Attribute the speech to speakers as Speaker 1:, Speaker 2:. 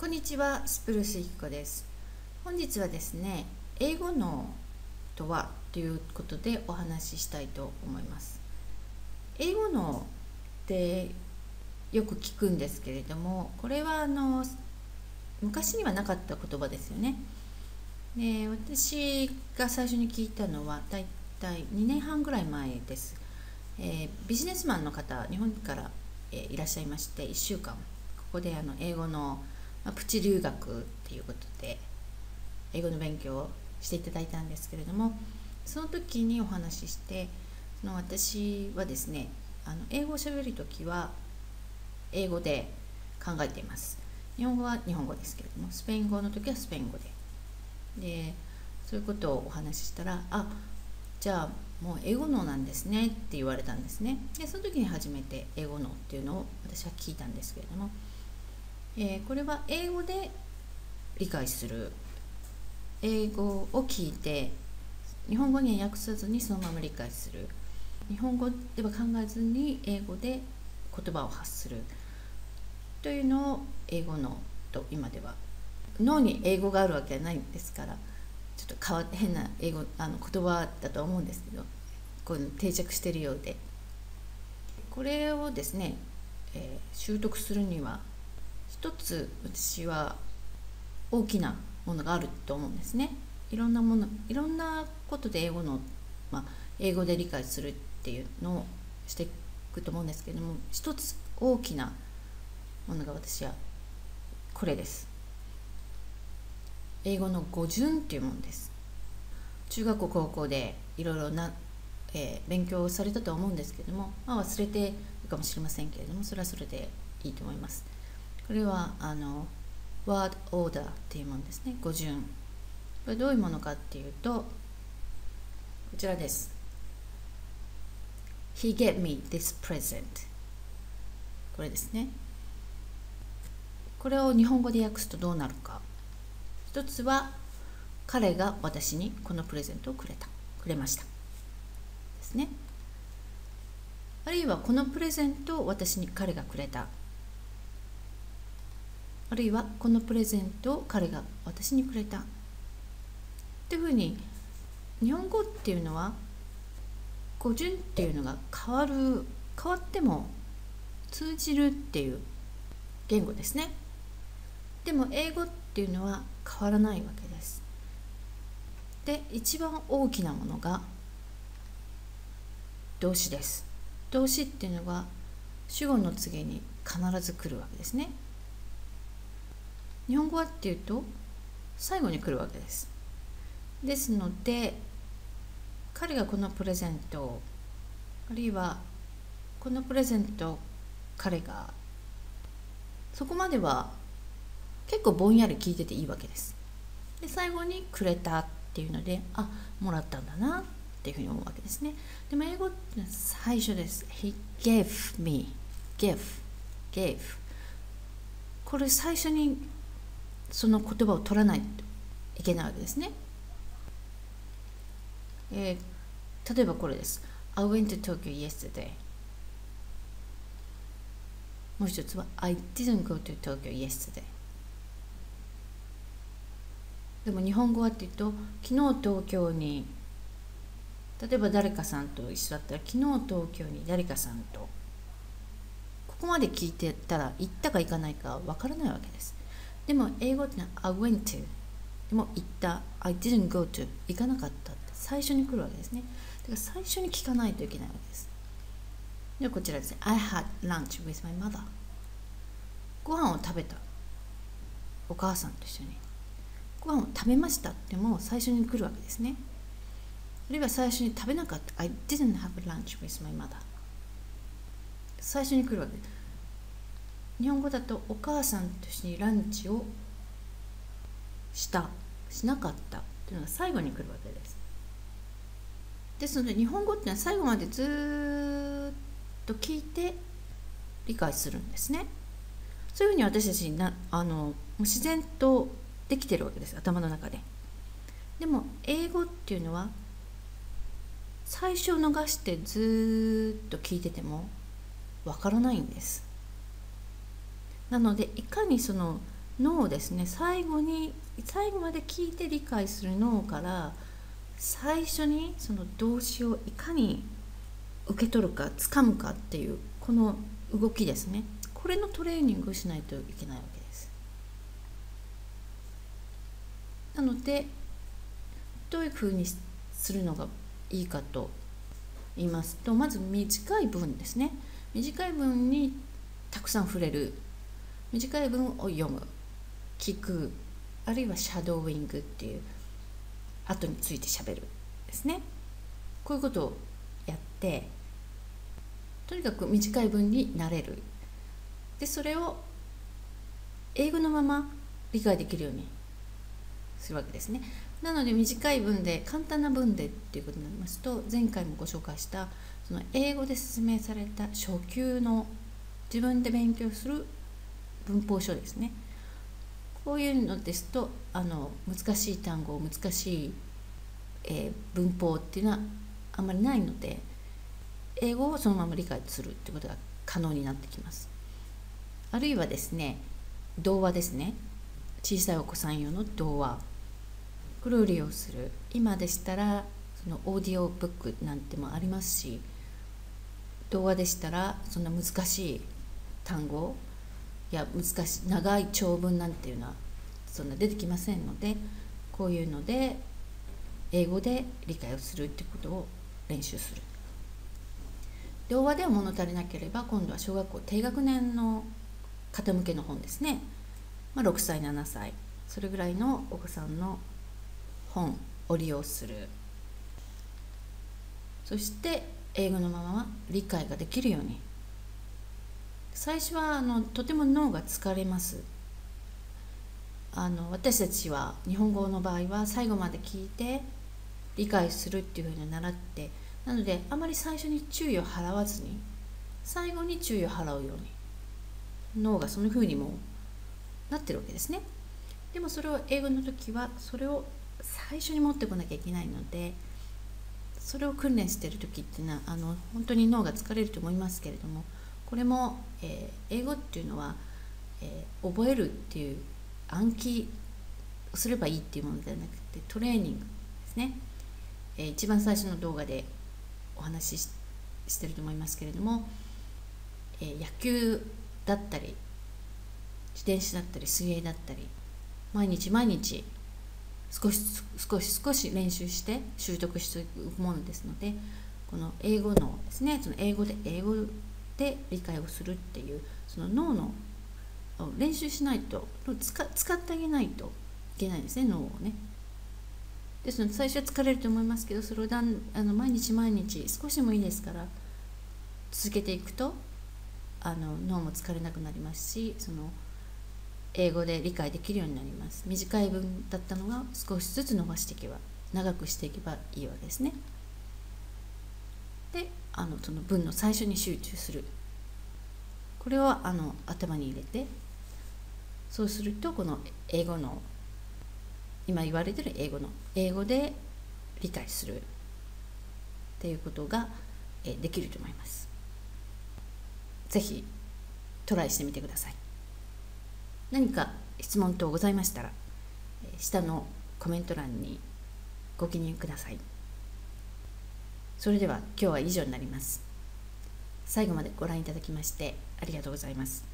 Speaker 1: こんにちは、スプルースイキコです。本日はですね、英語のとはということでお話ししたいと思います。英語のってよく聞くんですけれども、これはあの昔にはなかった言葉ですよね。で私が最初に聞いたのはだいたい2年半ぐらい前です。えービジネスマンの方、日本から、えーいらっしゃいまして、1週間、ここであの英語のまプチ留学っていうことで英語の勉強をしていただいたんですけれどもその時にお話ししてその私はですねあの英語をしゃべる時は英語で考えています。日本語は日本語ですけれどもスペイン語の時はスペイン語で。でそういうことをお話ししたらあじゃあもう英語能なんですねって言われたんですね。でその時に初めて英語能っていうのを私は聞いたんですけれどもえーこれは英語で理解する。英語を聞いて日本語に訳さずにそのまま理解する。日本語では考えずに英語で言葉を発する。というのを英語のと今では脳に英語があるわけはないんですからちょっと変わ変な英語あの言葉だと思うんですけどこういうの定着しているようで。これをですね、えー習得するには一つ私は大きなものがあると思うんですね。いろんなものいろんなことで英語の、まあ、英語で理解するっていうのをしていくと思うんですけれども一つ大きなものが私はこれです。英語の語順っていうものです。中学校高校でいろいろな、えー勉強をされたと思うんですけれども、まあ、忘れてるかもしれませんけれどもそれはそれでいいと思います。これはあのワードオーダーっていうものですね。語順。これどういうものかっていうとこちらです。He gave me this present これですね。これを日本語で訳すとどうなるか。一つは彼が私にこのプレゼントをくれた。くれました。ですね。あるいはこのプレゼントを私に彼がくれた。あるいはこのプレゼントを彼が私にくれた。っていうふうに日本語っていうのは語順っていうのが変わる変わっても通じるっていう言語ですね。でも英語っていうのは変わらないわけです。で一番大きなものが動詞です。動詞っていうのは主語の次に必ず来るわけですね。日本語はっていうと最後に来るわけです。ですので彼がこのプレゼントあるいはこのプレゼント彼がそこまでは結構ぼんやり聞いてていいわけです。で最後に「くれた」っていうのであもらったんだなっていうふうに思うわけですね。でも英語って最初です。He gave me. Give. Gave. これ最初にその言葉を取らないといけないわけですね。えー例えばこれです。I went to Tokyo yesterday. もう一つは I didn't go to Tokyo yesterday. でも日本語はっていうと昨日東京に例えば誰かさんと一緒だったら昨日東京に誰かさんとここまで聞いてたら行ったか行かないかわからないわけです。でも英語ってのは I went to でも行った。I didn't go to 行かなかったって。最初に来るわけですね。だから最初に聞かないといけないわけです。ではこちらですね。I had lunch with my mother ご飯を食べた。お母さんと一緒に。ご飯を食べましたっても最初に来るわけですね。あるいは最初に食べなかった。I didn't have lunch with my mother 最初に来るわけです。日本語だとお母さんと一緒にランチをしたしなかったっていうのが最後に来るわけです。ですので日本語っていうのは最後までずっと聞いて理解するんですね。そういうふうに私たちになあのもう自然とできてるわけです。頭の中で。でも英語っていうのは最初を逃してずっと聞いててもわからないんです。なのでいかにその脳ですね最後に最後まで聞いて理解する脳から最初にその動詞をいかに受け取るか掴むかっていうこの動きですね。これのトレーニングをしないといけないわけです。なのでどういうふうにするのがいいかと言いますとまず短い文ですね。短い文にたくさん触れる。短い文を読む。聞く。あるいはシャドーウィングっていう。後についてしゃべるですね。こういうことをやって。とにかく短い文になれる。でそれを英語のまま理解できるようにするわけですね。なので短い文で簡単な文でっていうことになりますと前回もご紹介したその英語で説明された初級の自分で勉強する文法書ですね。こういうのですとあの難しい単語難しい、えー、文法っていうのはあんまりないので英語をそのまま理解するってことが可能になってきます。あるいはですね童話ですね。小さいお子さん用の童話。これを利用する。今でしたらそのオーディオブックなんてもありますし童話でしたらそんな難しい単語や難しい長い長文なんていうのはそんな出てきませんのでこういうので英語で理解をするってことを練習する。童話では物足りなければ今度は小学校低学年の方向けの本ですね、まあ、6歳7歳。それぐらいのお子さんの本を利用する。そして英語のまま理解ができるように最初はあのとても脳が疲れます。あの私たちは日本語の場合は最後まで聞いて理解するっていうふうに習ってなのであまり最初に注意を払わずに最後に注意を払うように脳がそのふうにもなってるわけですね。でもそれを英語の時はそれを最初に持ってこなきゃいけないのでそれを訓練してる時っていうのはあの本当に脳が疲れると思いますけれどもこれも、えー、英語っていうのは、えー、覚えるっていう暗記すればいいっていうものではなくてトレーニングですね、えー、一番最初の動画でお話ししてると思いますけれども、えー、野球だったり自転車だったり水泳だったり毎日毎日少し少し少し練習して習得していくものですのでこの英語のですねその英語で英語で理解をするっていうその脳の練習しないと使使ってあげないといけないんですね脳をね。ですので最初は疲れると思いますけどそれをだんあの毎日毎日少しでもいいですから続けていくとあの脳も疲れなくなりますしその英語で理解できるようになります短い文だったのが少しずつ伸ばしていけば長くしていけばいいわけですねであのその文の最初に集中するこれをあの頭に入れてそうするとこの英語の今言われてる英語の英語で理解するっていうことができると思います。ぜひトライしてみてください。何か質問等ございましたら下のコメント欄にご記入ください。それでは今日は以上になります。最後までご覧いただきましてありがとうございます。